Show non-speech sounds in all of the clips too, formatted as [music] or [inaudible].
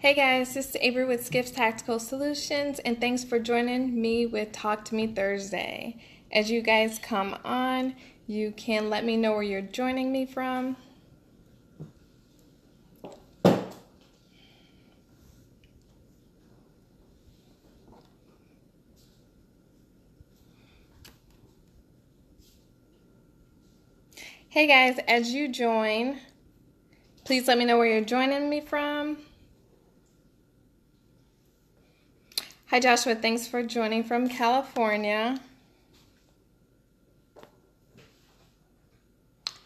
Hey guys, this is Avery with Skips Tactical Solutions, and thanks for joining me with Talk to Me Thursday. As you guys come on, you can let me know where you're joining me from. Hey guys, as you join, please let me know where you're joining me from. Hi Joshua, thanks for joining from California.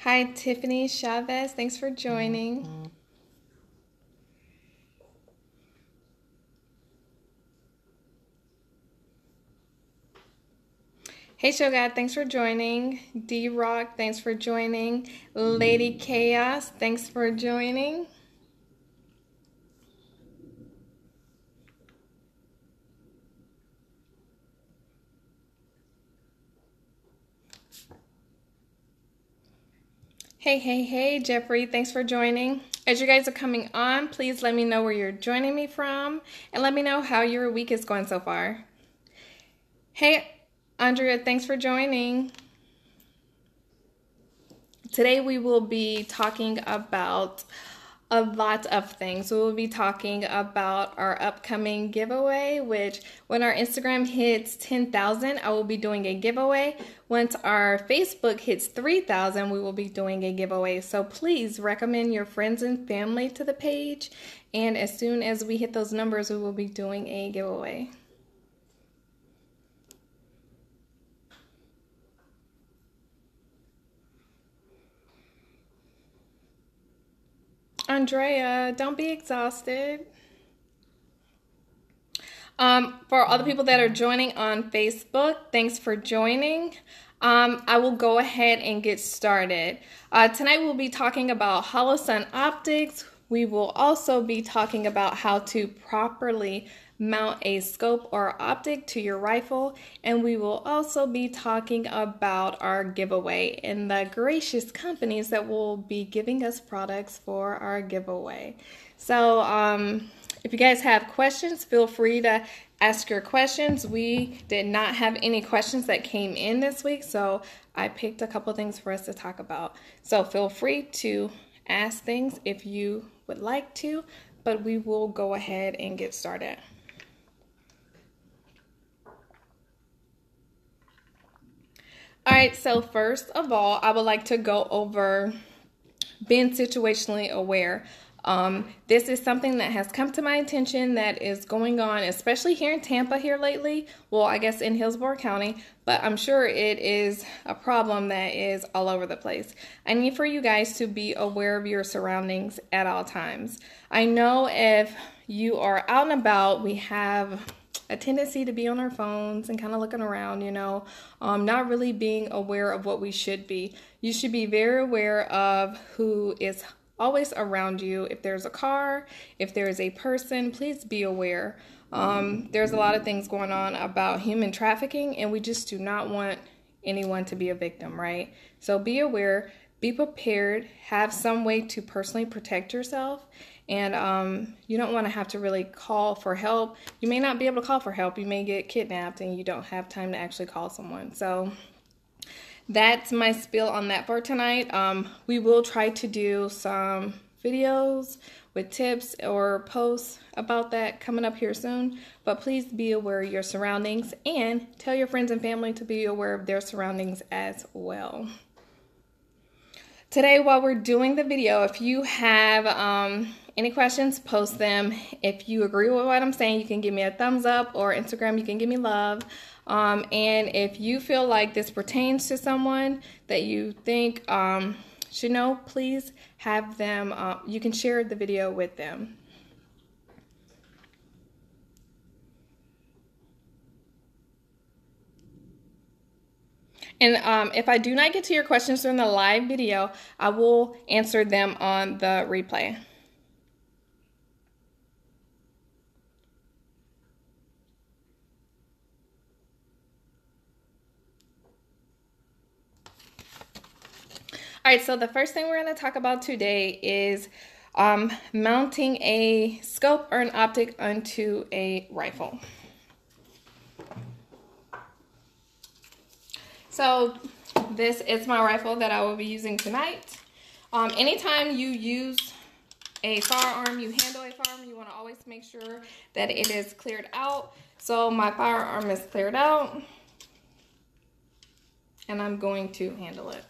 Hi Tiffany Chavez, thanks for joining. Mm -hmm. Hey Shogad, thanks for joining. D Rock, thanks for joining. Lady Chaos, thanks for joining. Hey, hey, hey, Jeffrey, thanks for joining. As you guys are coming on, please let me know where you're joining me from and let me know how your week is going so far. Hey, Andrea, thanks for joining. Today we will be talking about a lot of things. We will be talking about our upcoming giveaway, which when our Instagram hits 10,000, I will be doing a giveaway. Once our Facebook hits 3,000, we will be doing a giveaway. So please recommend your friends and family to the page. And as soon as we hit those numbers, we will be doing a giveaway. Andrea, don't be exhausted. Um, for all the people that are joining on Facebook, thanks for joining. Um, I will go ahead and get started. Uh, tonight we'll be talking about Holosun optics. We will also be talking about how to properly mount a scope or optic to your rifle, and we will also be talking about our giveaway and the gracious companies that will be giving us products for our giveaway. So, um, if you guys have questions, feel free to ask your questions. We did not have any questions that came in this week, so I picked a couple things for us to talk about. So, feel free to ask things if you would like to, but we will go ahead and get started. All right, so first of all, I would like to go over being situationally aware. Um, this is something that has come to my attention that is going on, especially here in Tampa here lately. Well, I guess in Hillsborough County, but I'm sure it is a problem that is all over the place. I need for you guys to be aware of your surroundings at all times. I know if you are out and about, we have a tendency to be on our phones and kind of looking around, you know, um, not really being aware of what we should be. You should be very aware of who is always around you. If there's a car, if there is a person, please be aware. Um, there's a lot of things going on about human trafficking, and we just do not want anyone to be a victim, right? So be aware, be prepared, have some way to personally protect yourself, and um, you don't want to have to really call for help. You may not be able to call for help. You may get kidnapped and you don't have time to actually call someone. So that's my spiel on that for tonight. Um, we will try to do some videos with tips or posts about that coming up here soon. But please be aware of your surroundings and tell your friends and family to be aware of their surroundings as well. Today, while we're doing the video, if you have um, any questions, post them. If you agree with what I'm saying, you can give me a thumbs up or Instagram, you can give me love. Um, and if you feel like this pertains to someone that you think um, should know, please have them, uh, you can share the video with them. And um, if I do not get to your questions during the live video, I will answer them on the replay. All right, so the first thing we're going to talk about today is um, mounting a scope or an optic onto a rifle. So this is my rifle that I will be using tonight. Um, anytime you use a firearm, you handle a firearm, you want to always make sure that it is cleared out. So my firearm is cleared out and I'm going to handle it.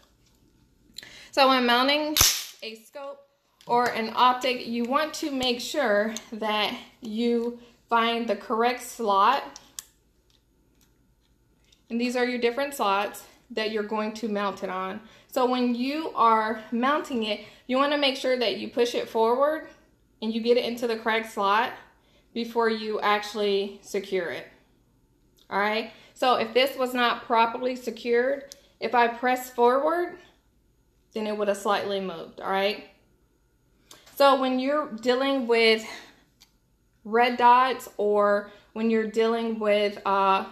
So when mounting a scope or an optic, you want to make sure that you find the correct slot. And these are your different slots that you're going to mount it on. So when you are mounting it, you want to make sure that you push it forward and you get it into the correct slot before you actually secure it. All right. So if this was not properly secured, if I press forward, then it would have slightly moved. All right. So when you're dealing with red dots or when you're dealing with uh,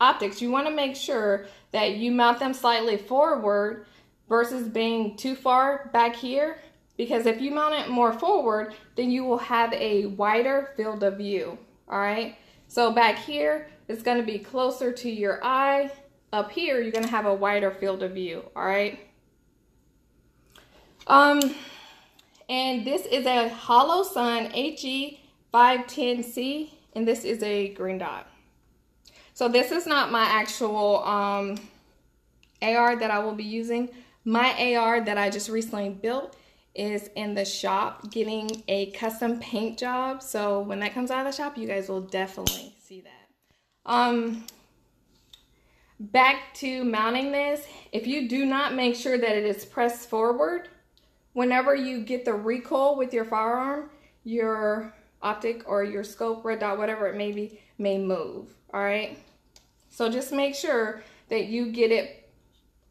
optics, you want to make sure that you mount them slightly forward versus being too far back here because if you mount it more forward, then you will have a wider field of view, all right? So back here, it's gonna be closer to your eye. Up here, you're gonna have a wider field of view, all right? Um, and this is a Holosun HE510C, and this is a green dot. So this is not my actual um, AR that I will be using. My AR that I just recently built is in the shop getting a custom paint job. So when that comes out of the shop, you guys will definitely see that. Um, back to mounting this, if you do not make sure that it is pressed forward, whenever you get the recoil with your firearm, your optic or your scope, red dot, whatever it may be, may move, all right? So just make sure that you get it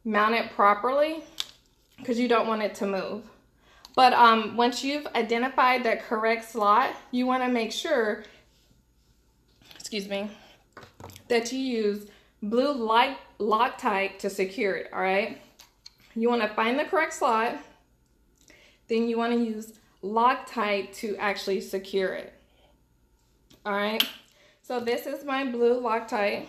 mounted properly because you don't want it to move. But um, once you've identified the correct slot, you want to make sure, excuse me, that you use blue light Loctite to secure it, all right? You want to find the correct slot, then you want to use Loctite to actually secure it, all right? So this is my blue Loctite.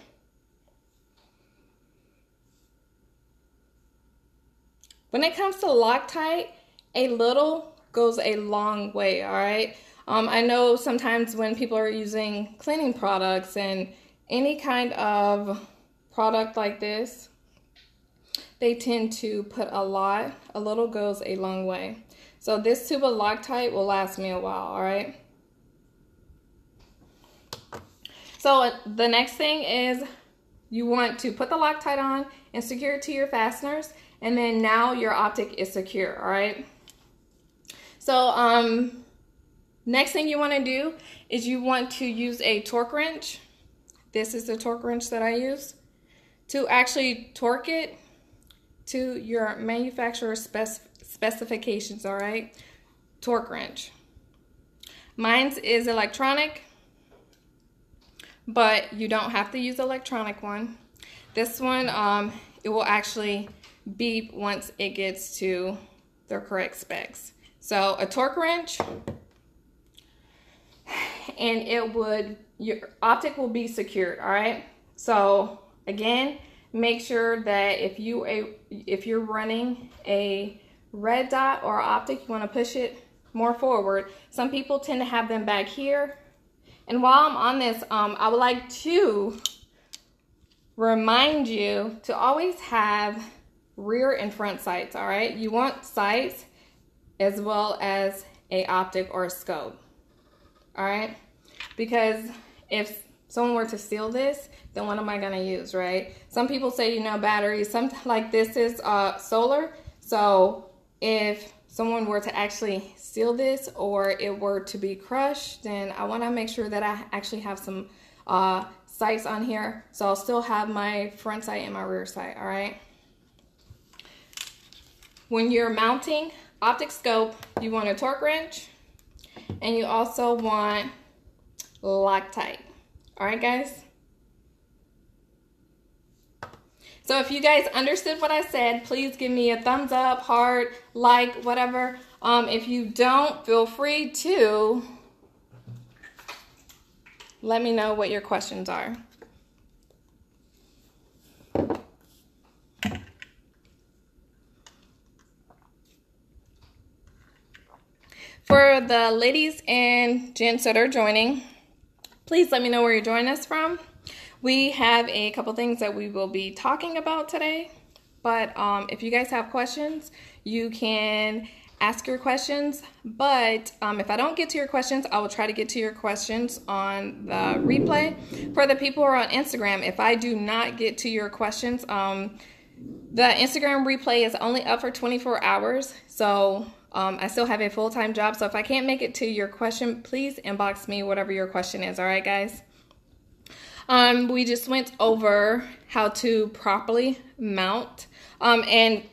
When it comes to Loctite, a little goes a long way, all right? Um, I know sometimes when people are using cleaning products and any kind of product like this, they tend to put a lot. A little goes a long way. So this tube of Loctite will last me a while, all right? So the next thing is you want to put the Loctite on and secure it to your fasteners. And then now your optic is secure, all right? So um, next thing you want to do is you want to use a torque wrench. This is the torque wrench that I use to actually torque it to your manufacturer spec specifications, all right? Torque wrench. Mine's is electronic, but you don't have to use electronic one. This one, um, it will actually beep once it gets to the correct specs. So a torque wrench, and it would, your optic will be secured, all right? So again, make sure that if you a if you're running a red dot or optic, you want to push it more forward. Some people tend to have them back here. And while I'm on this, um, I would like to remind you to always have rear and front sights, all right? You want sights as well as a optic or a scope. All right? Because if someone were to steal this, then what am I going to use, right? Some people say, you know, batteries, some like this is uh, solar. So if someone were to actually steal this or it were to be crushed, then I want to make sure that I actually have some uh, sights on here. So I'll still have my front sight and my rear sight, all right? When you're mounting optic scope, you want a torque wrench, and you also want Loctite. All right, guys? So if you guys understood what I said, please give me a thumbs up, heart, like, whatever. Um, if you don't, feel free to let me know what your questions are. For the ladies and gents that are joining, please let me know where you're joining us from. We have a couple things that we will be talking about today, but um, if you guys have questions, you can ask your questions. But um, if I don't get to your questions, I will try to get to your questions on the replay. For the people who are on Instagram, if I do not get to your questions, um, the Instagram replay is only up for 24 hours. So um, I still have a full time job, so if I can't make it to your question, please inbox me whatever your question is. All right, guys. Um, we just went over how to properly mount, um, and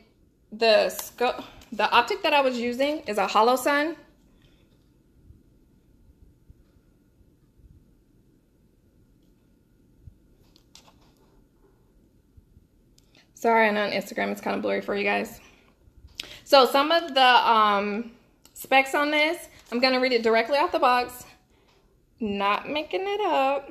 the scope, the optic that I was using is a Holosun. Sorry, and on Instagram it's kind of blurry for you guys. So some of the um, specs on this, I'm going to read it directly off the box. Not making it up.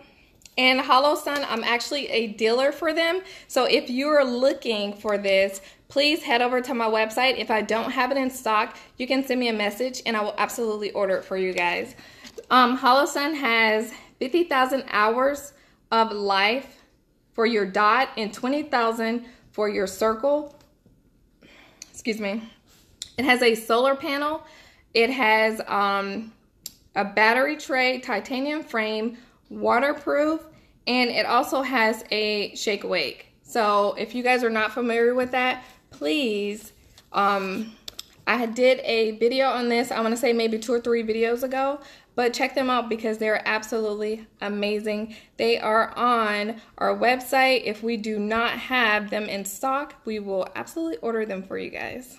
And Holosun, I'm actually a dealer for them. So if you're looking for this, please head over to my website. If I don't have it in stock, you can send me a message and I will absolutely order it for you guys. Um, Sun has 50,000 hours of life for your dot and 20,000 for your circle. Excuse me. It has a solar panel. It has um, a battery tray, titanium frame, waterproof, and it also has a shake awake. So if you guys are not familiar with that, please, um, I did a video on this, I want to say maybe two or three videos ago, but check them out because they're absolutely amazing. They are on our website. If we do not have them in stock, we will absolutely order them for you guys.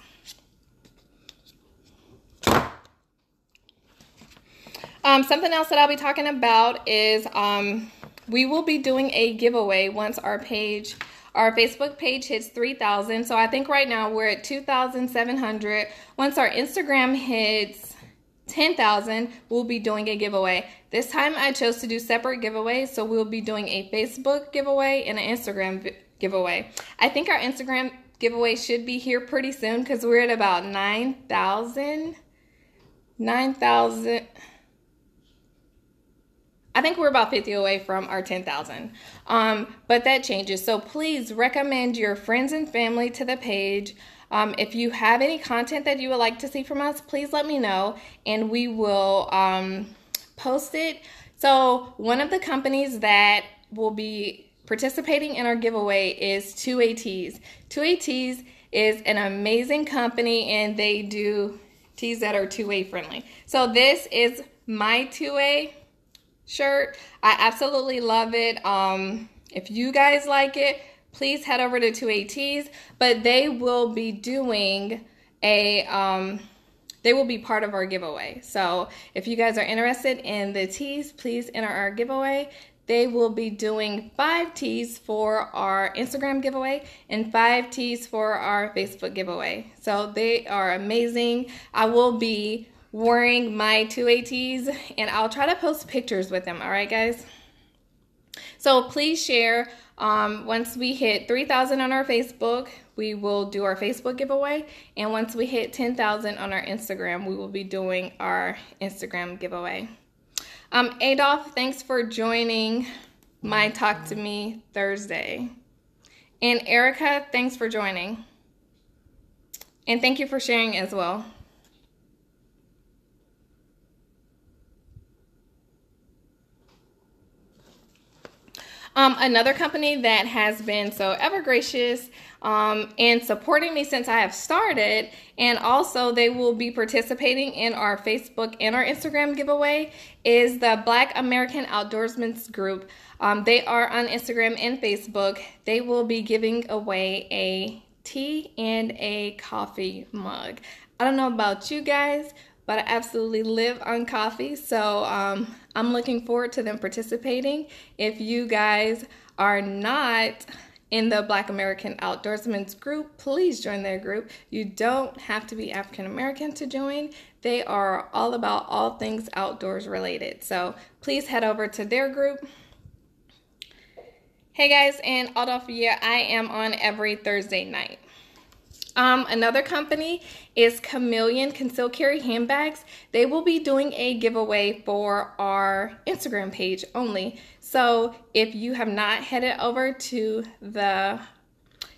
Um, something else that I'll be talking about is um, we will be doing a giveaway once our page, our Facebook page hits 3,000. So I think right now we're at 2,700. Once our Instagram hits 10,000, we'll be doing a giveaway. This time I chose to do separate giveaways, so we'll be doing a Facebook giveaway and an Instagram giveaway. I think our Instagram giveaway should be here pretty soon because we're at about 9,000. 9,000. I think we're about 50 away from our 10,000. Um, but that changes. So please recommend your friends and family to the page. Um, if you have any content that you would like to see from us, please let me know and we will um, post it. So, one of the companies that will be participating in our giveaway is 2ATees. 2ATees is an amazing company and they do tees that are 2A friendly. So, this is my 2A shirt. I absolutely love it. Um, if you guys like it, please head over to 2ATees, but they will be doing a, um, they will be part of our giveaway. So if you guys are interested in the tees, please enter our giveaway. They will be doing five tees for our Instagram giveaway and five tees for our Facebook giveaway. So they are amazing. I will be wearing my 2ATees and I'll try to post pictures with them. All right, guys? So please share. Um, once we hit 3,000 on our Facebook, we will do our Facebook giveaway. And once we hit 10,000 on our Instagram, we will be doing our Instagram giveaway. Um, Adolf, thanks for joining my Talk to Me Thursday. And Erica, thanks for joining. And thank you for sharing as well. Um, another company that has been so ever gracious um, and supporting me since I have started, and also they will be participating in our Facebook and our Instagram giveaway, is the Black American Outdoorsmen's Group. Um, they are on Instagram and Facebook. They will be giving away a tea and a coffee mug. I don't know about you guys, but I absolutely live on coffee. So um, I'm looking forward to them participating. If you guys are not in the Black American Outdoorsmen's group, please join their group. You don't have to be African American to join. They are all about all things outdoors related. So please head over to their group. Hey guys, and Adolphia, I am on every Thursday night. Um, another company is Chameleon Conceal Carry Handbags. They will be doing a giveaway for our Instagram page only. So if you have not headed over to the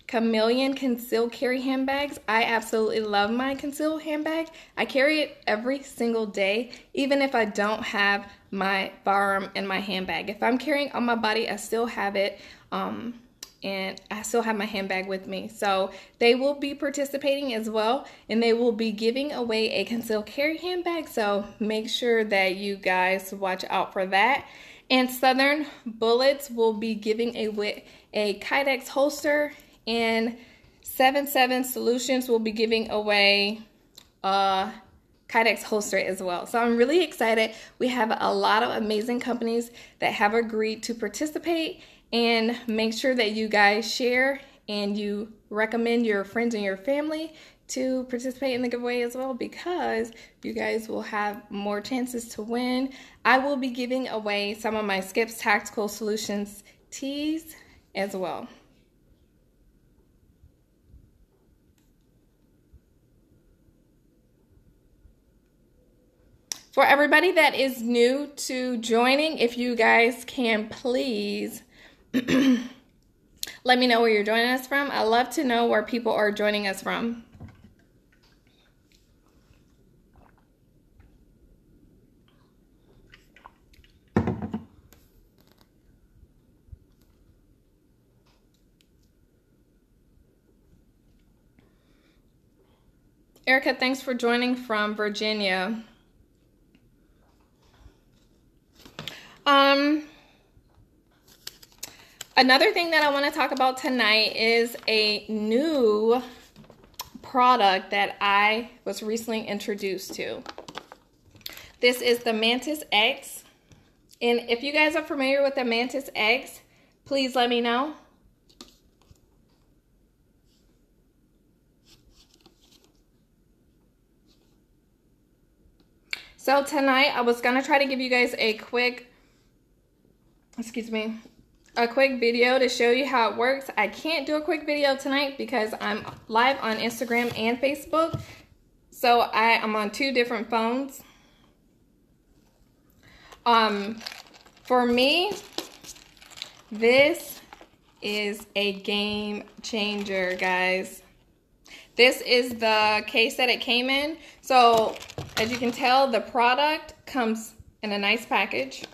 Chameleon Conceal Carry Handbags, I absolutely love my conceal handbag. I carry it every single day, even if I don't have my firearm in my handbag. If I'm carrying on my body, I still have it. Um, and I still have my handbag with me. So they will be participating as well, and they will be giving away a concealed carry handbag. So make sure that you guys watch out for that. And Southern Bullets will be giving a a Kydex holster, and 77 Solutions will be giving away a Kydex holster as well. So I'm really excited. We have a lot of amazing companies that have agreed to participate and make sure that you guys share and you recommend your friends and your family to participate in the giveaway as well because you guys will have more chances to win. I will be giving away some of my Skips Tactical Solutions tees as well. For everybody that is new to joining, if you guys can please [clears throat] Let me know where you're joining us from. I love to know where people are joining us from. Erica, thanks for joining from Virginia. Um, Another thing that I want to talk about tonight is a new product that I was recently introduced to. This is the Mantis X. And if you guys are familiar with the Mantis X, please let me know. So tonight I was going to try to give you guys a quick, excuse me, a quick video to show you how it works. I can't do a quick video tonight because I'm live on Instagram and Facebook. So I am on two different phones. Um, for me, this is a game changer, guys. This is the case that it came in. So as you can tell, the product comes in a nice package.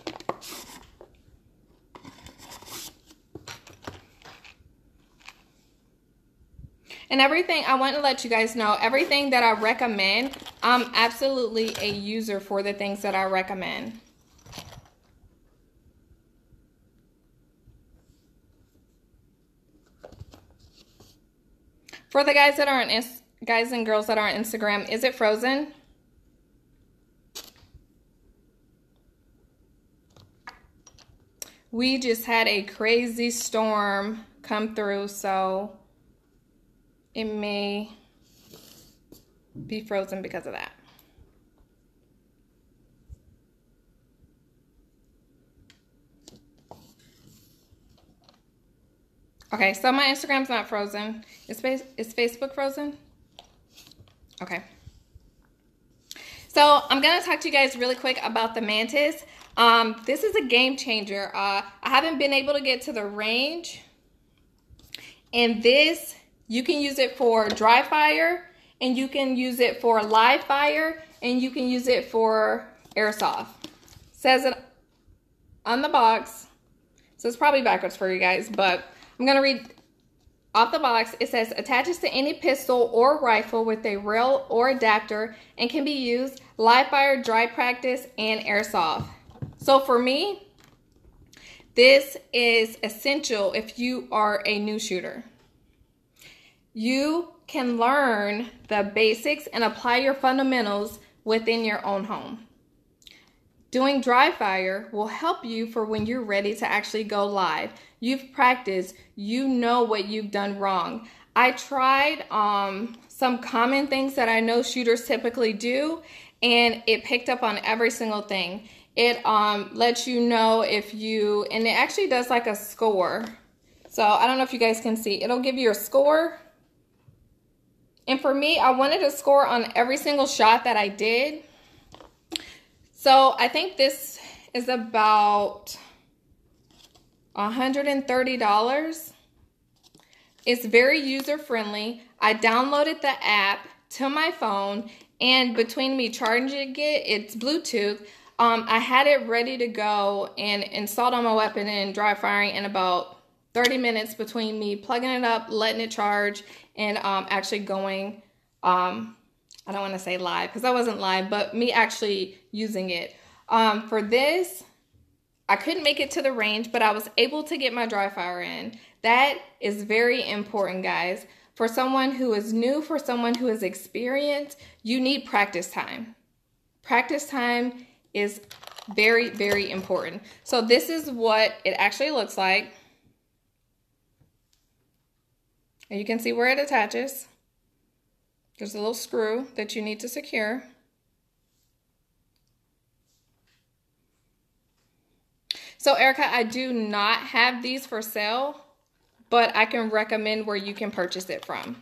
And everything, I want to let you guys know, everything that I recommend, I'm absolutely a user for the things that I recommend. For the guys that aren't, guys and girls that are on Instagram, is it frozen? We just had a crazy storm come through, so it may be frozen because of that. Okay, so my Instagram's not frozen. Is, is Facebook frozen? Okay. So I'm going to talk to you guys really quick about the Mantis. Um, this is a game changer. Uh, I haven't been able to get to the range. And this you can use it for dry fire, and you can use it for live fire, and you can use it for airsoft. Says it on the box. So it's probably backwards for you guys, but I'm going to read off the box. It says attaches to any pistol or rifle with a rail or adapter and can be used live fire, dry practice, and airsoft. So for me, this is essential if you are a new shooter you can learn the basics and apply your fundamentals within your own home. Doing dry fire will help you for when you're ready to actually go live. You've practiced, you know what you've done wrong. I tried um, some common things that I know shooters typically do, and it picked up on every single thing. It um, lets you know if you, and it actually does like a score. So I don't know if you guys can see. It'll give you a score. And for me, I wanted a score on every single shot that I did. So I think this is about $130. It's very user friendly. I downloaded the app to my phone and between me charging it, it's Bluetooth. Um, I had it ready to go and installed on my weapon and dry firing in about 30 minutes between me plugging it up, letting it charge, and um, actually going, um, I don't want to say live because I wasn't live, but me actually using it. Um, for this, I couldn't make it to the range, but I was able to get my dry fire in. That is very important, guys. For someone who is new, for someone who is experienced, you need practice time. Practice time is very, very important. So this is what it actually looks like. And you can see where it attaches. There's a little screw that you need to secure. So Erica, I do not have these for sale, but I can recommend where you can purchase it from.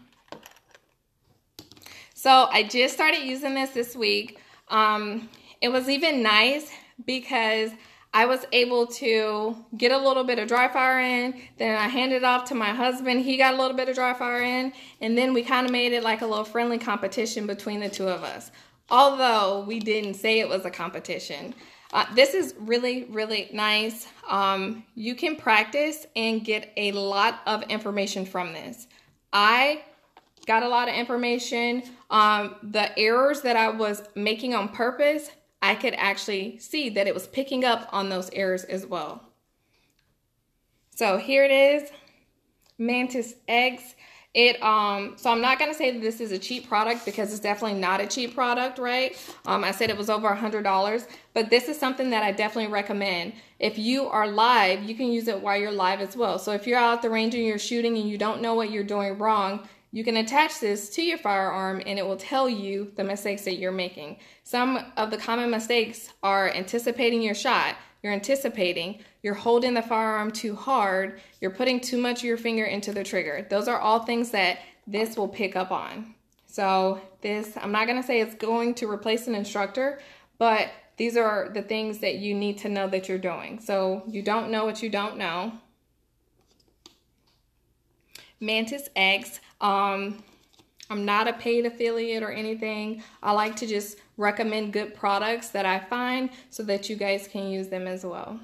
So I just started using this this week. Um, it was even nice because I was able to get a little bit of dry fire in. Then I handed it off to my husband. He got a little bit of dry fire in. And then we kind of made it like a little friendly competition between the two of us. Although we didn't say it was a competition. Uh, this is really, really nice. Um, you can practice and get a lot of information from this. I got a lot of information. Um, the errors that I was making on purpose, I could actually see that it was picking up on those errors as well. So here it is, Mantis X. It um so I'm not gonna say that this is a cheap product because it's definitely not a cheap product, right? Um, I said it was over a hundred dollars, but this is something that I definitely recommend. If you are live, you can use it while you're live as well. So if you're out at the range and you're shooting and you don't know what you're doing wrong, you can attach this to your firearm and it will tell you the mistakes that you're making. Some of the common mistakes are anticipating your shot. You're anticipating, you're holding the firearm too hard, you're putting too much of your finger into the trigger. Those are all things that this will pick up on. So this, I'm not gonna say it's going to replace an instructor, but these are the things that you need to know that you're doing. So you don't know what you don't know. Mantis X. Um, I'm not a paid affiliate or anything. I like to just recommend good products that I find so that you guys can use them as well.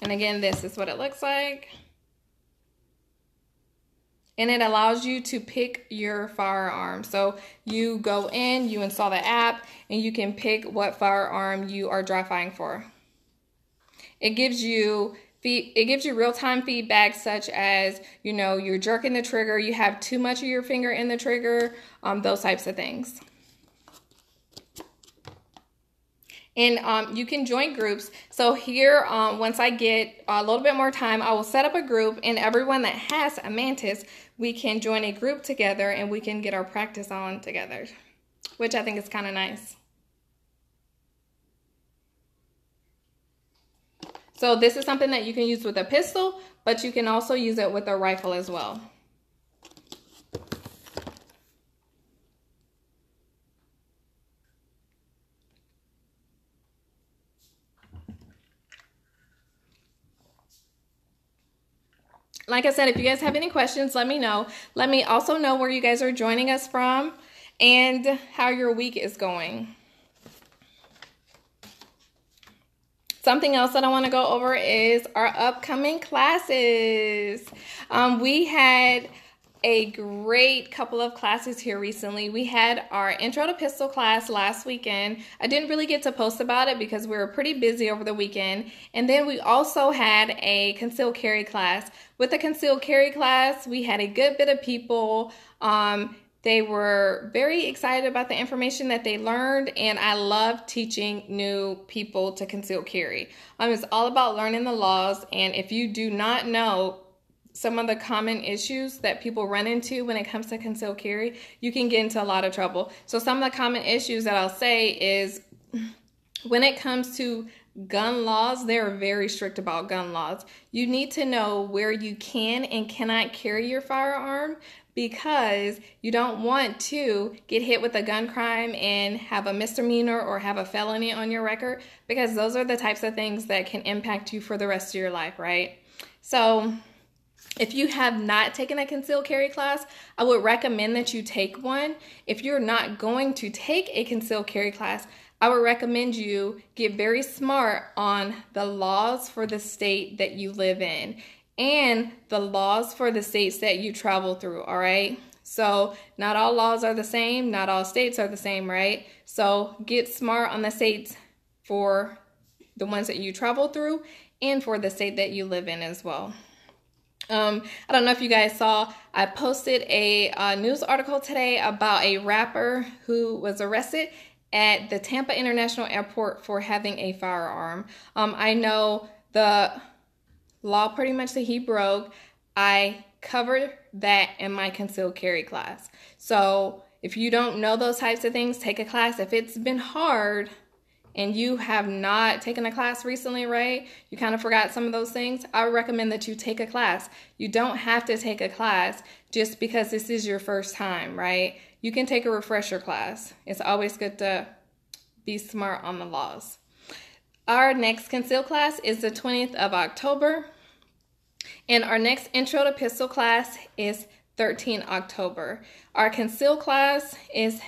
And again, this is what it looks like. And it allows you to pick your firearm. So you go in, you install the app, and you can pick what firearm you are dry firing for. It gives you it gives you real-time feedback such as you know you're jerking the trigger you have too much of your finger in the trigger um, those types of things. And um, you can join groups. So here um, once i get a little bit more time i will set up a group and everyone that has a mantis we can join a group together and we can get our practice on together which i think is kind of nice So this is something that you can use with a pistol, but you can also use it with a rifle as well. Like I said, if you guys have any questions, let me know. Let me also know where you guys are joining us from and how your week is going. Something else that I want to go over is our upcoming classes. Um, we had a great couple of classes here recently. We had our intro to pistol class last weekend. I didn't really get to post about it because we were pretty busy over the weekend. And then we also had a concealed carry class. With the concealed carry class, we had a good bit of people. Um, they were very excited about the information that they learned, and I love teaching new people to conceal carry. Um, it's all about learning the laws, and if you do not know some of the common issues that people run into when it comes to concealed carry, you can get into a lot of trouble. So, some of the common issues that I'll say is when it comes to gun laws, they're very strict about gun laws. You need to know where you can and cannot carry your firearm because you don't want to get hit with a gun crime and have a misdemeanor or have a felony on your record because those are the types of things that can impact you for the rest of your life, right? So, if you have not taken a concealed carry class, I would recommend that you take one. If you're not going to take a concealed carry class, I would recommend you get very smart on the laws for the state that you live in and the laws for the states that you travel through, all right? So, not all laws are the same, not all states are the same, right? So, get smart on the states for the ones that you travel through and for the state that you live in as well. Um, I don't know if you guys saw, I posted a, a news article today about a rapper who was arrested at the Tampa International Airport for having a firearm. Um, I know the law pretty much that he broke. I covered that in my concealed carry class. So if you don't know those types of things, take a class. If it's been hard and you have not taken a class recently, right? You kind of forgot some of those things. I recommend that you take a class. You don't have to take a class just because this is your first time, right? You can take a refresher class. It's always good to be smart on the laws. Our next conceal class is the 20th of October. And our next intro to pistol class is 13 October. Our conceal class is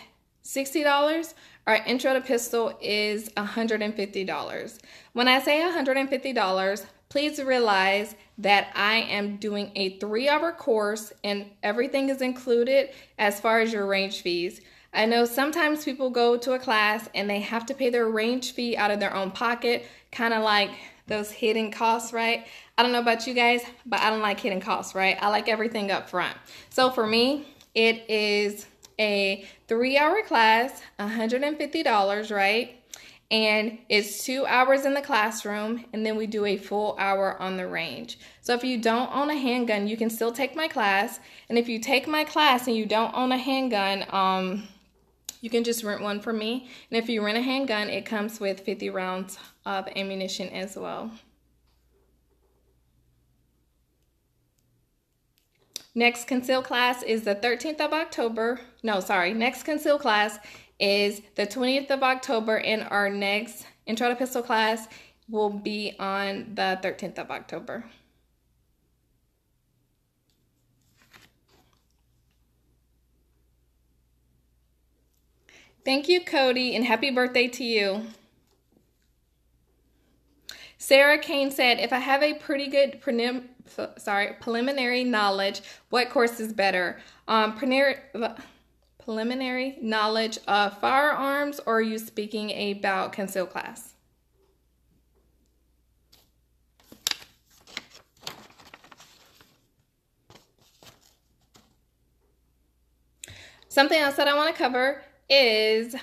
$60. Our intro to pistol is $150. When I say $150, please realize that I am doing a three hour course and everything is included as far as your range fees. I know sometimes people go to a class and they have to pay their range fee out of their own pocket, kind of like those hidden costs, right? I don't know about you guys, but I don't like hidden costs, right? I like everything up front. So for me, it is a three hour class, $150, right? And it's two hours in the classroom and then we do a full hour on the range. So if you don't own a handgun, you can still take my class. And if you take my class and you don't own a handgun, um, you can just rent one from me. And if you rent a handgun, it comes with 50 rounds of ammunition as well. Next conceal class is the 13th of October. No, sorry. Next conceal class is the 20th of October, and our next intro to pistol class will be on the 13th of October. Thank you, Cody, and happy birthday to you. Sarah Kane said, if I have a pretty good prelim- sorry, preliminary knowledge, what course is better? Um, preliminary knowledge of firearms or are you speaking about conceal class? Something else that I want to cover is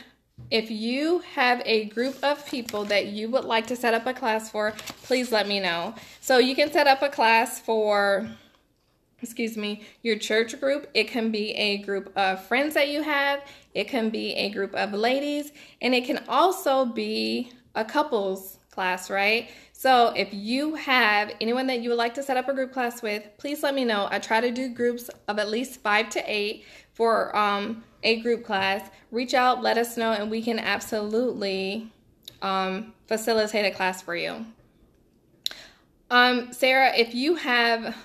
if you have a group of people that you would like to set up a class for, please let me know. So you can set up a class for excuse me, your church group. It can be a group of friends that you have, it can be a group of ladies, and it can also be a couples class, right? So if you have anyone that you would like to set up a group class with, please let me know. I try to do groups of at least five to eight for um, a group class. Reach out, let us know, and we can absolutely um, facilitate a class for you. Um, Sarah, if you have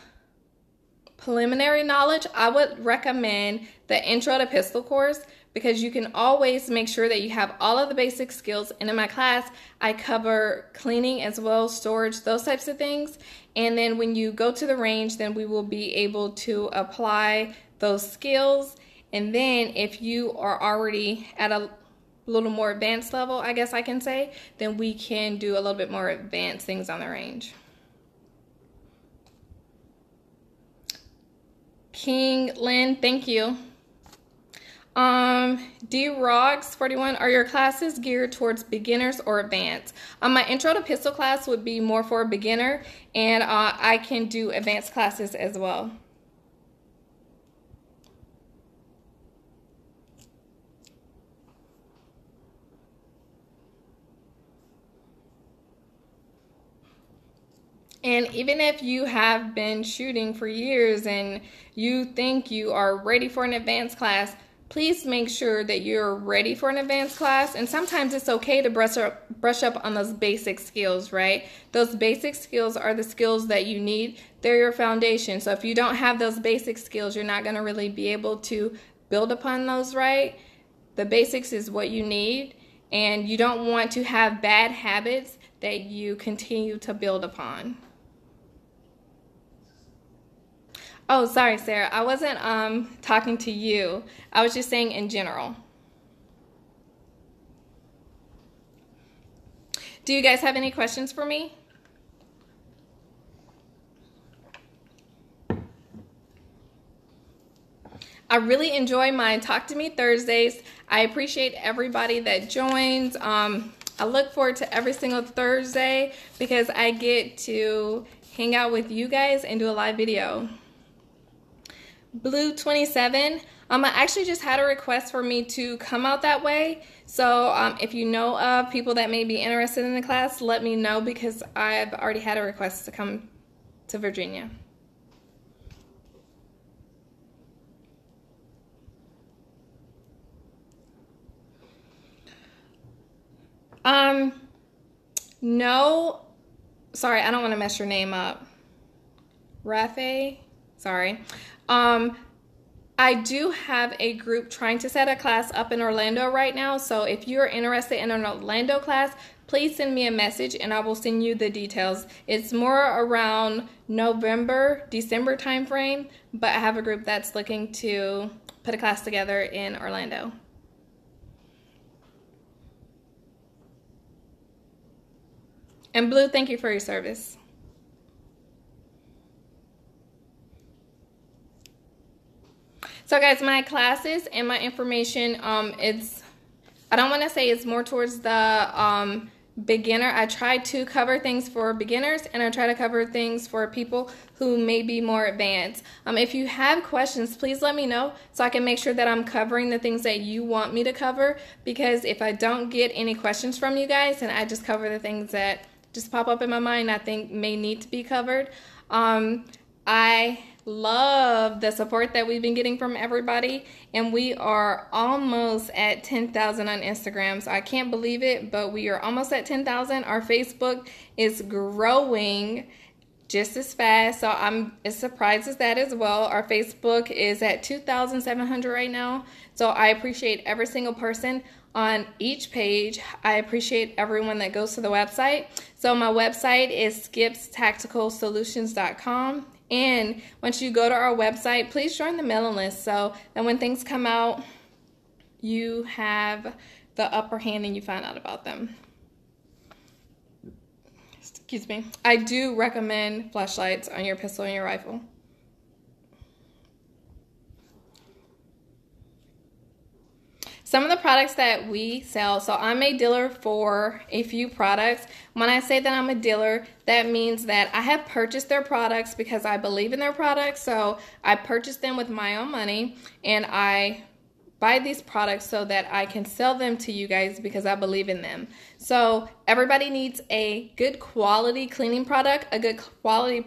preliminary knowledge, I would recommend the Intro to Pistol course because you can always make sure that you have all of the basic skills. And in my class, I cover cleaning as well, storage, those types of things. And then when you go to the range, then we will be able to apply those skills. And then if you are already at a little more advanced level, I guess I can say, then we can do a little bit more advanced things on the range. King Lynn, thank you. Um, D Rocks 41, are your classes geared towards beginners or advanced? Um, my intro to pistol class would be more for a beginner, and uh, I can do advanced classes as well. And even if you have been shooting for years and you think you are ready for an advanced class, please make sure that you're ready for an advanced class. And sometimes it's okay to brush up, brush up on those basic skills, right? Those basic skills are the skills that you need. They're your foundation. So if you don't have those basic skills, you're not going to really be able to build upon those, right? The basics is what you need. And you don't want to have bad habits that you continue to build upon. Oh, sorry, Sarah. I wasn't um, talking to you. I was just saying in general. Do you guys have any questions for me? I really enjoy my Talk to Me Thursdays. I appreciate everybody that joins. Um, I look forward to every single Thursday because I get to hang out with you guys and do a live video. Blue 27. Um, I actually just had a request for me to come out that way. So um, if you know of people that may be interested in the class, let me know because I've already had a request to come to Virginia. Um, no, sorry, I don't want to mess your name up. Rafe, sorry. Um, I do have a group trying to set a class up in Orlando right now. So if you're interested in an Orlando class, please send me a message and I will send you the details. It's more around November, December timeframe, but I have a group that's looking to put a class together in Orlando. And Blue, thank you for your service. So guys, my classes and my information, um, it's, I don't want to say it's more towards the um, beginner. I try to cover things for beginners and I try to cover things for people who may be more advanced. Um, if you have questions, please let me know so I can make sure that I'm covering the things that you want me to cover because if I don't get any questions from you guys and I just cover the things that just pop up in my mind I think may need to be covered. Um, I love the support that we've been getting from everybody and we are almost at 10,000 on Instagram so I can't believe it but we are almost at 10,000 our Facebook is growing just as fast so I'm as surprised as that as well our Facebook is at 2,700 right now so I appreciate every single person on each page. I appreciate everyone that goes to the website. So my website is skipstacticalsolutions.com. And once you go to our website, please join the mailing list so that when things come out, you have the upper hand and you find out about them. Excuse me. I do recommend flashlights on your pistol and your rifle. Some of the products that we sell, so I'm a dealer for a few products. When I say that I'm a dealer, that means that I have purchased their products because I believe in their products. So I purchased them with my own money and I buy these products so that I can sell them to you guys because I believe in them. So everybody needs a good quality cleaning product. A good quality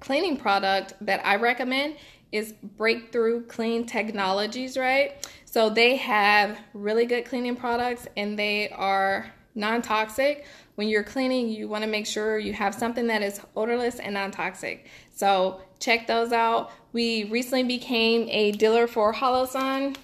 cleaning product that I recommend is Breakthrough Clean Technologies, right? So they have really good cleaning products and they are non-toxic. When you're cleaning, you want to make sure you have something that is odorless and non-toxic. So check those out. We recently became a dealer for Holosun.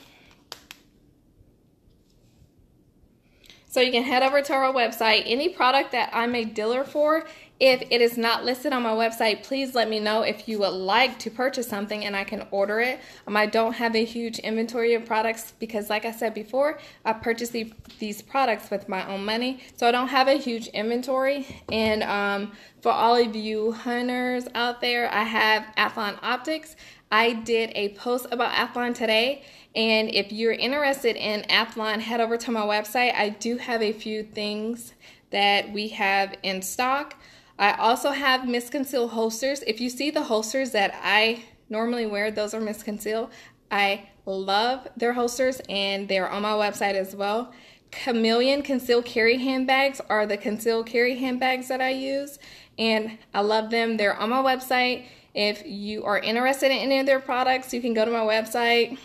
So you can head over to our website. Any product that I'm a dealer for If it is not listed on my website, please let me know if you would like to purchase something and I can order it. Um, I don't have a huge inventory of products because, like I said before, I purchased the, these products with my own money. So I don't have a huge inventory. And um, for all of you hunters out there, I have Athlon Optics. I did a post about Athlon today. And if you're interested in Athlon, head over to my website. I do have a few things that we have in stock. I also have Miss Conceal holsters. If you see the holsters that I normally wear, those are Miss Conceal. I love their holsters and they're on my website as well. Chameleon conceal carry handbags are the conceal carry handbags that I use and I love them. They're on my website. If you are interested in any of their products, you can go to my website.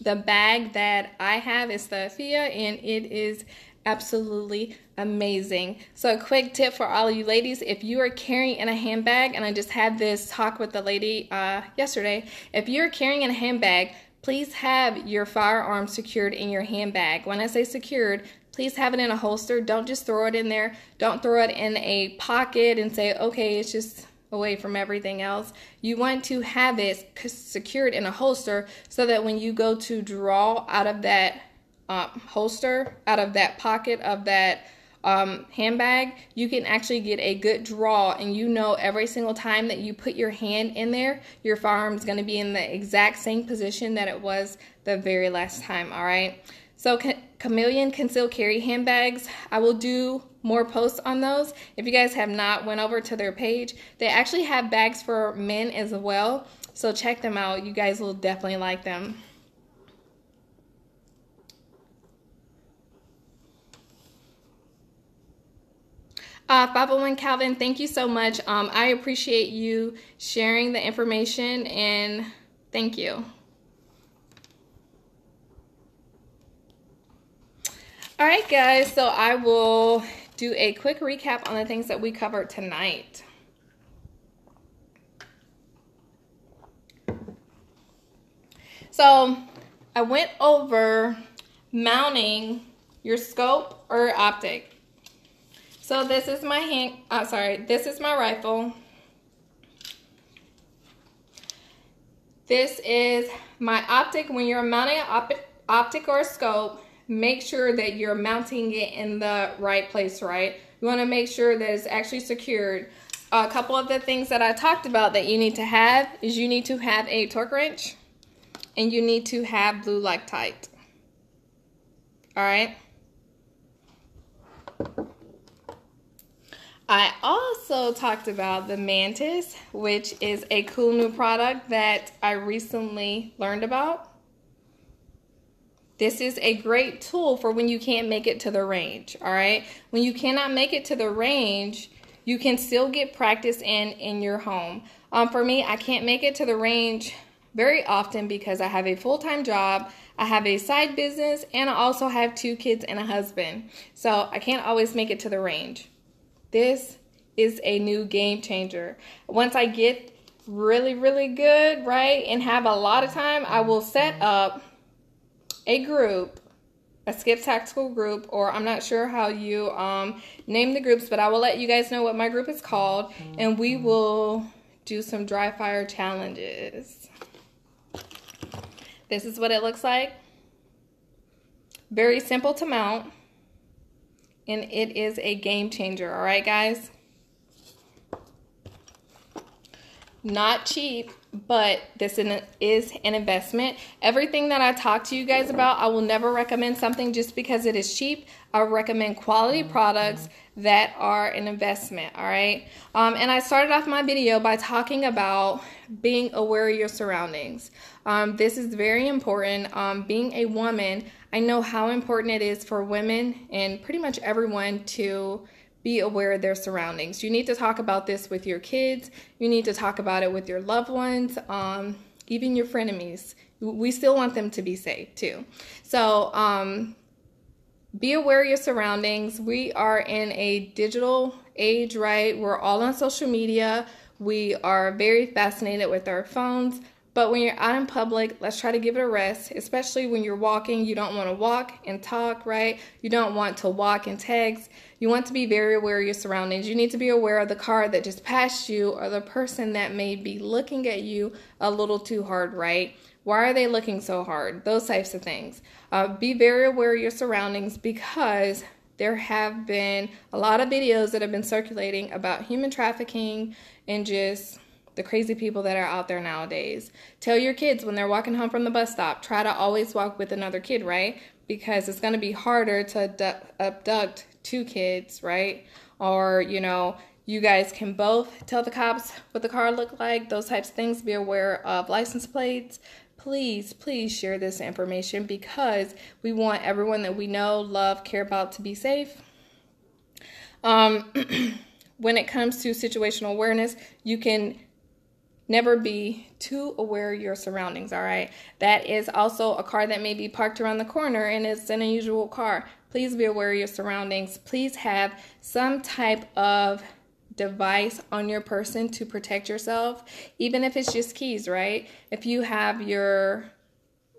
The bag that I have is the Afia and it is absolutely amazing. So, a quick tip for all of you ladies if you are carrying in a handbag, and I just had this talk with the lady uh, yesterday, if you're carrying in a handbag, please have your firearm secured in your handbag. When I say secured, please have it in a holster. Don't just throw it in there. Don't throw it in a pocket and say, okay, it's just away from everything else. You want to have it secured in a holster so that when you go to draw out of that um, holster, out of that pocket of that um, handbag, you can actually get a good draw and you know every single time that you put your hand in there, your firearm is going to be in the exact same position that it was the very last time, all right? So Chameleon Conceal Carry handbags, I will do more posts on those. If you guys have not went over to their page, they actually have bags for men as well. So check them out. You guys will definitely like them. Uh, 501 Calvin, thank you so much. Um, I appreciate you sharing the information and thank you. All right, guys, so I will do a quick recap on the things that we covered tonight. So I went over mounting your scope or optic. So this is my hand, uh, sorry, this is my rifle. This is my optic. When you're mounting an op optic or scope, make sure that you're mounting it in the right place, right? You want to make sure that it's actually secured. A couple of the things that I talked about that you need to have is you need to have a torque wrench and you need to have blue Loctite. All right. I also talked about the Mantis, which is a cool new product that I recently learned about. This is a great tool for when you can't make it to the range, all right? When you cannot make it to the range, you can still get practice in in your home. Um, for me, I can't make it to the range very often because I have a full-time job, I have a side business, and I also have two kids and a husband. So I can't always make it to the range. This is a new game changer. Once I get really, really good, right, and have a lot of time, I will set up a group, a Skip Tactical group, or I'm not sure how you um, name the groups, but I will let you guys know what my group is called, and we will do some dry fire challenges. This is what it looks like. Very simple to mount and it is a game changer. All right, guys? Not cheap, but this is an investment. Everything that I talk to you guys about, I will never recommend something just because it is cheap. I recommend quality products that are an investment, all right? Um, and I started off my video by talking about being aware of your surroundings. Um, this is very important. Um, being a woman, I know how important it is for women and pretty much everyone to be aware of their surroundings. You need to talk about this with your kids. You need to talk about it with your loved ones, um, even your frenemies. We still want them to be safe too. So, um, be aware of your surroundings. We are in a digital age, right? We're all on social media. We are very fascinated with our phones. But when you're out in public, let's try to give it a rest, especially when you're walking. You don't want to walk and talk, right? You don't want to walk and text. You want to be very aware of your surroundings. You need to be aware of the car that just passed you or the person that may be looking at you a little too hard, right? Why are they looking so hard? Those types of things. Uh, be very aware of your surroundings because there have been a lot of videos that have been circulating about human trafficking and just the crazy people that are out there nowadays. Tell your kids when they're walking home from the bus stop, try to always walk with another kid, right? Because it's going to be harder to abduct two kids, right? Or, you know, you guys can both tell the cops what the car looked like, those types of things. Be aware of license plates. Please, please share this information because we want everyone that we know, love, care about to be safe. Um, [clears throat] when it comes to situational awareness, you can Never be too aware of your surroundings, all right? That is also a car that may be parked around the corner and it's an unusual car. Please be aware of your surroundings. Please have some type of device on your person to protect yourself, even if it's just keys, right? If you have your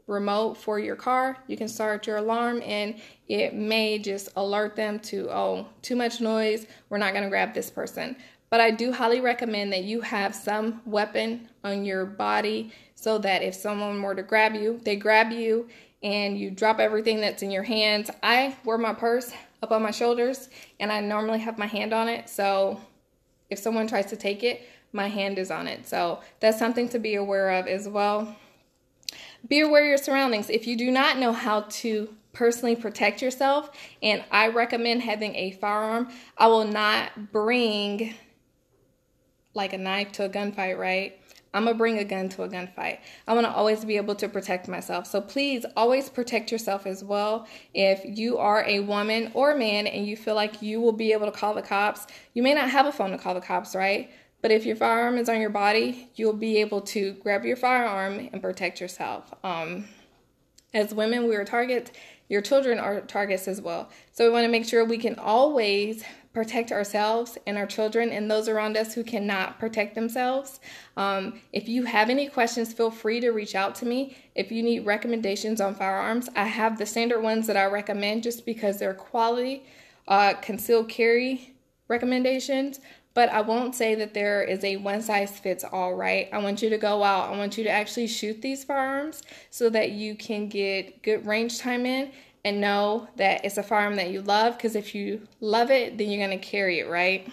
remote for your car, you can start your alarm and it may just alert them to, oh, too much noise, we're not going to grab this person. But I do highly recommend that you have some weapon on your body so that if someone were to grab you, they grab you and you drop everything that's in your hands. I wear my purse up on my shoulders and I normally have my hand on it. So if someone tries to take it, my hand is on it. So that's something to be aware of as well. Be aware of your surroundings. If you do not know how to personally protect yourself, and I recommend having a firearm, I will not bring like a knife to a gunfight, right? I'm gonna bring a gun to a gunfight. I wanna always be able to protect myself. So please always protect yourself as well. If you are a woman or a man and you feel like you will be able to call the cops, you may not have a phone to call the cops, right? But if your firearm is on your body, you'll be able to grab your firearm and protect yourself. Um, as women, we are targets. Your children are targets as well. So we want to make sure we can always protect ourselves and our children and those around us who cannot protect themselves. Um, if you have any questions, feel free to reach out to me. If you need recommendations on firearms, I have the standard ones that I recommend just because they're quality uh, concealed carry recommendations. But I won't say that there is a one size fits all, right? I want you to go out. I want you to actually shoot these firearms so that you can get good range time in and know that it's a farm that you love because if you love it, then you're going to carry it, right?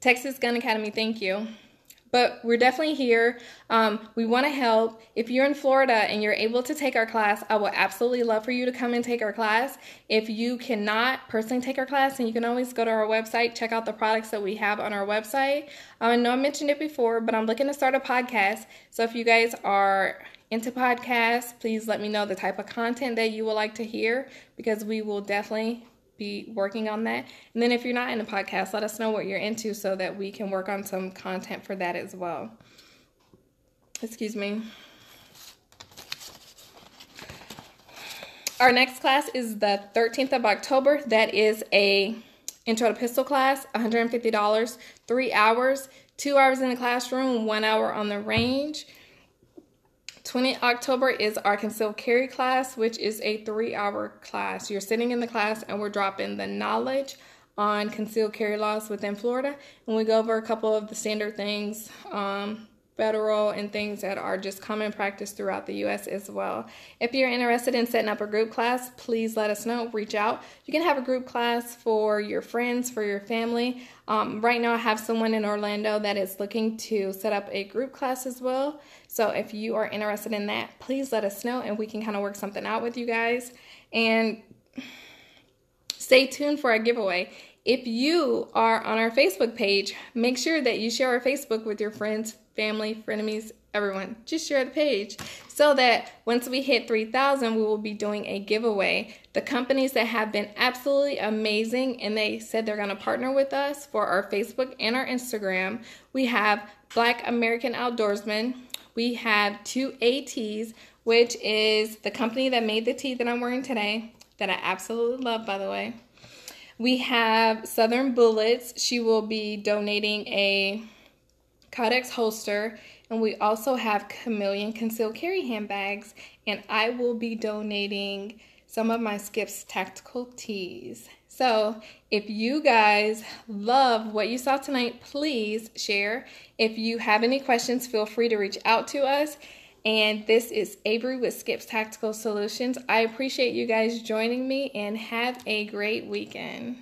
Texas Gun Academy, thank you. But we're definitely here. Um, we want to help. If you're in Florida and you're able to take our class, I will absolutely love for you to come and take our class. If you cannot personally take our class, then you can always go to our website, check out the products that we have on our website. Um, I know I mentioned it before, but I'm looking to start a podcast. So if you guys are into podcasts, please let me know the type of content that you would like to hear because we will definitely be working on that. And then if you're not in a podcast, let us know what you're into so that we can work on some content for that as well. Excuse me. Our next class is the 13th of October. That is a intro to pistol class, $150, three hours, two hours in the classroom, one hour on the range. 20 October is our concealed carry class, which is a three hour class. You're sitting in the class and we're dropping the knowledge on concealed carry laws within Florida. And we go over a couple of the standard things um, federal and things that are just common practice throughout the U.S. as well. If you're interested in setting up a group class, please let us know. Reach out. You can have a group class for your friends, for your family. Um, right now, I have someone in Orlando that is looking to set up a group class as well. So if you are interested in that, please let us know and we can kind of work something out with you guys. And stay tuned for our giveaway. If you are on our Facebook page, make sure that you share our Facebook with your friends, family, frenemies, everyone. Just share the page so that once we hit 3,000, we will be doing a giveaway. The companies that have been absolutely amazing and they said they're going to partner with us for our Facebook and our Instagram, we have Black American Outdoorsman. We have 2ATees, which is the company that made the tee that I'm wearing today, that I absolutely love, by the way. We have Southern Bullets. She will be donating a Kydex holster, and we also have Chameleon concealed carry handbags. And I will be donating some of my Skips tactical tees. So, if you guys love what you saw tonight, please share. If you have any questions, feel free to reach out to us. And this is Avery with Skips Tactical Solutions. I appreciate you guys joining me and have a great weekend.